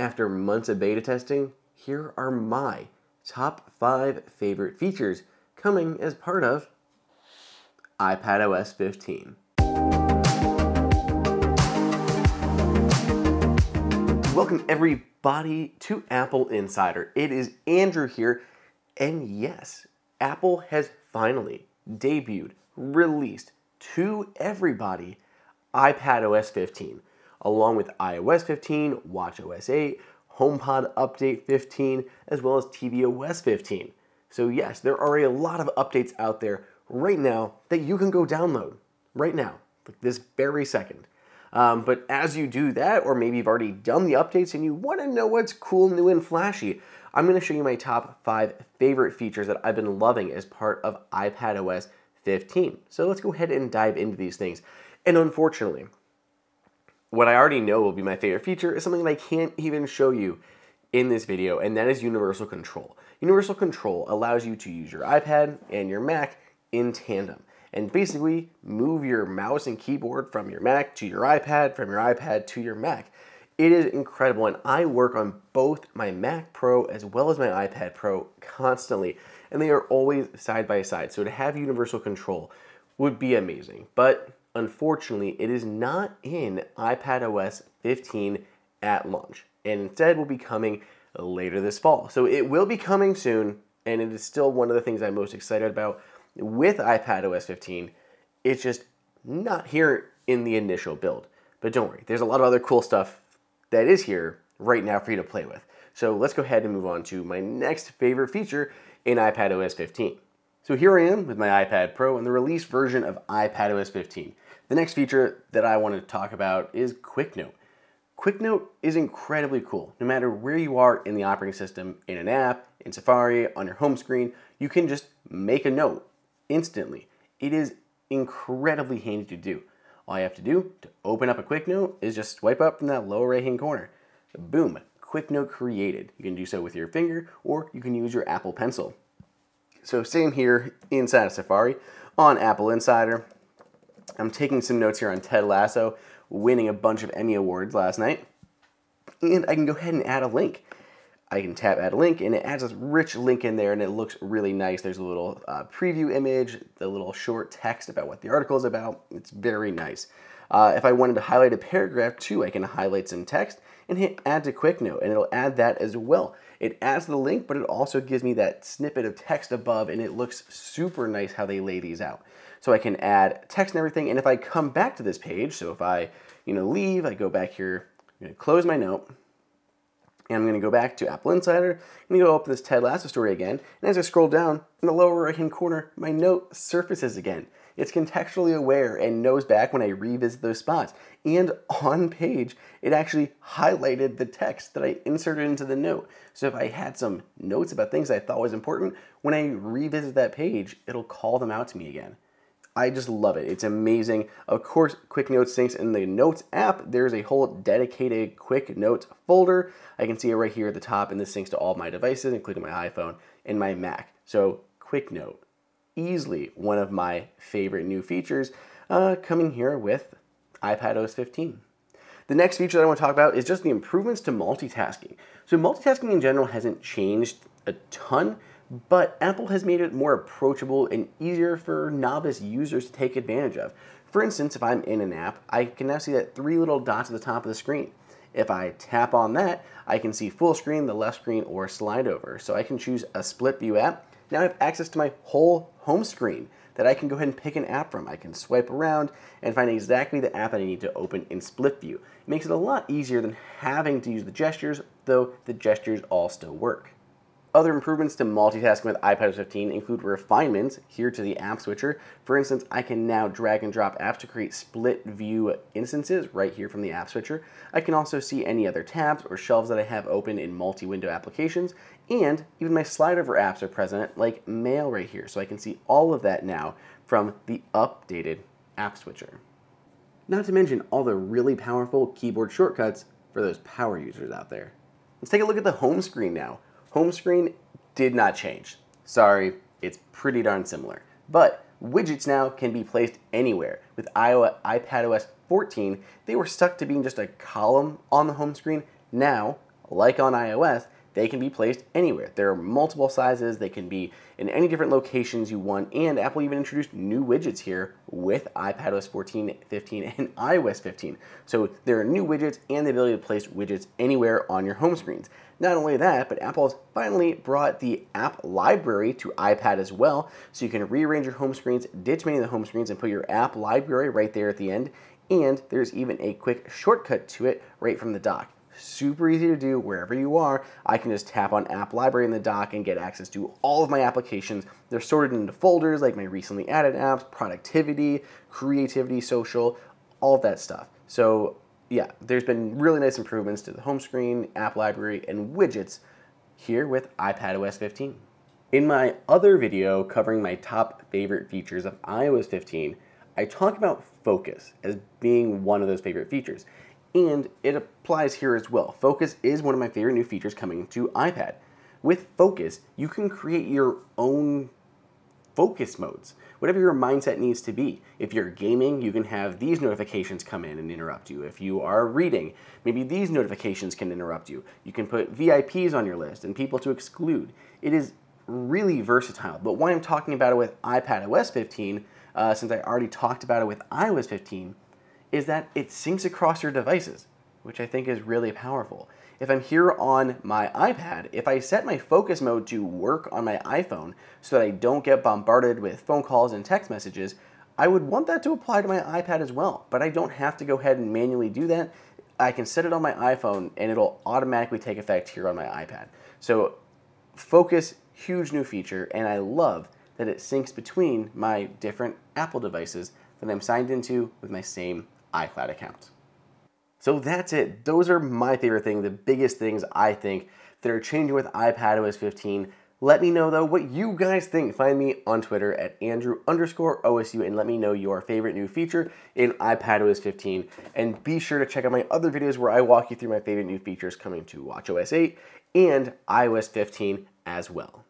After months of beta testing, here are my top five favorite features coming as part of iPadOS 15. Welcome everybody to Apple Insider. It is Andrew here, and yes, Apple has finally debuted, released to everybody iPadOS 15, along with iOS 15, watchOS 8, HomePod Update 15, as well as tvOS 15. So yes, there are a lot of updates out there right now that you can go download right now, like this very second. Um, but as you do that, or maybe you've already done the updates and you want to know what's cool, new, and flashy, I'm going to show you my top five favorite features that I've been loving as part of iPadOS 15. So let's go ahead and dive into these things. And unfortunately, what I already know will be my favorite feature is something that I can't even show you in this video, and that is Universal Control. Universal Control allows you to use your iPad and your Mac in tandem and basically move your mouse and keyboard from your Mac to your iPad, from your iPad to your Mac. It is incredible, and I work on both my Mac Pro as well as my iPad Pro constantly, and they are always side by side. So to have universal control would be amazing. But unfortunately, it is not in iPadOS 15 at launch, and instead will be coming later this fall. So it will be coming soon, and it is still one of the things I'm most excited about with iPadOS 15. It's just not here in the initial build. But don't worry, there's a lot of other cool stuff that is here right now for you to play with. So let's go ahead and move on to my next favorite feature in iPadOS 15. So here I am with my iPad Pro and the release version of iPadOS 15. The next feature that I want to talk about is Quick Note. Quick Note is incredibly cool. No matter where you are in the operating system, in an app, in Safari, on your home screen, you can just make a note instantly. It is incredibly handy to do. All you have to do to open up a quick note is just swipe up from that lower right hand corner. Boom, quick note created. You can do so with your finger or you can use your Apple Pencil. So same here inside of Safari on Apple Insider. I'm taking some notes here on Ted Lasso winning a bunch of Emmy Awards last night. And I can go ahead and add a link. I can tap add a link and it adds this rich link in there and it looks really nice. There's a little uh, preview image, the little short text about what the article is about. It's very nice. Uh, if I wanted to highlight a paragraph too, I can highlight some text and hit add to quick note and it'll add that as well. It adds the link, but it also gives me that snippet of text above and it looks super nice how they lay these out. So I can add text and everything. And if I come back to this page, so if I, you know, leave, I go back here, I'm gonna close my note, and I'm to go back to Apple Insider. I'm to go open this Ted Lasso story again. And as I scroll down, in the lower right hand corner, my note surfaces again. It's contextually aware and knows back when I revisit those spots. And on page, it actually highlighted the text that I inserted into the note. So if I had some notes about things I thought was important, when I revisit that page, it'll call them out to me again. I just love it. It's amazing. Of course, Quick Notes syncs in the Notes app. There's a whole dedicated Quick Notes folder. I can see it right here at the top, and this syncs to all my devices, including my iPhone and my Mac. So, Quick Note, easily one of my favorite new features uh, coming here with iPadOS 15. The next feature that I want to talk about is just the improvements to multitasking. So, multitasking in general hasn't changed a ton but Apple has made it more approachable and easier for novice users to take advantage of. For instance, if I'm in an app, I can now see that three little dots at the top of the screen. If I tap on that, I can see full screen, the left screen, or slide over. So I can choose a split view app. Now I have access to my whole home screen that I can go ahead and pick an app from. I can swipe around and find exactly the app that I need to open in split view. It makes it a lot easier than having to use the gestures, though the gestures all still work. Other improvements to multitasking with iPadOS 15 include refinements here to the app switcher. For instance, I can now drag and drop apps to create split view instances right here from the app switcher. I can also see any other tabs or shelves that I have open in multi-window applications, and even my slide over apps are present like mail right here. So I can see all of that now from the updated app switcher. Not to mention all the really powerful keyboard shortcuts for those power users out there. Let's take a look at the home screen now. Home screen did not change. Sorry, it's pretty darn similar. But widgets now can be placed anywhere. With iPadOS 14, they were stuck to being just a column on the home screen. Now, like on iOS, they can be placed anywhere. There are multiple sizes, they can be in any different locations you want, and Apple even introduced new widgets here with iPadOS 14, 15, and iOS 15. So there are new widgets and the ability to place widgets anywhere on your home screens. Not only that, but Apple has finally brought the app library to iPad as well, so you can rearrange your home screens, ditch many of the home screens, and put your app library right there at the end. And there's even a quick shortcut to it right from the dock super easy to do wherever you are. I can just tap on App Library in the dock and get access to all of my applications. They're sorted into folders like my recently added apps, productivity, creativity, social, all of that stuff. So yeah, there's been really nice improvements to the home screen, app library, and widgets here with iPadOS 15. In my other video covering my top favorite features of iOS 15, I talk about focus as being one of those favorite features. And it applies here as well. Focus is one of my favorite new features coming to iPad. With Focus, you can create your own focus modes, whatever your mindset needs to be. If you're gaming, you can have these notifications come in and interrupt you. If you are reading, maybe these notifications can interrupt you. You can put VIPs on your list and people to exclude. It is really versatile. But why I'm talking about it with iPad OS 15, uh, since I already talked about it with iOS 15, is that it syncs across your devices, which I think is really powerful. If I'm here on my iPad, if I set my focus mode to work on my iPhone so that I don't get bombarded with phone calls and text messages, I would want that to apply to my iPad as well, but I don't have to go ahead and manually do that. I can set it on my iPhone and it'll automatically take effect here on my iPad. So focus, huge new feature, and I love that it syncs between my different Apple devices that I'm signed into with my same iCloud account. So that's it. Those are my favorite things, the biggest things I think that are changing with iPadOS 15. Let me know though what you guys think. Find me on Twitter at Andrew underscore OSU and let me know your favorite new feature in iPadOS 15. And be sure to check out my other videos where I walk you through my favorite new features coming to WatchOS 8 and iOS 15 as well.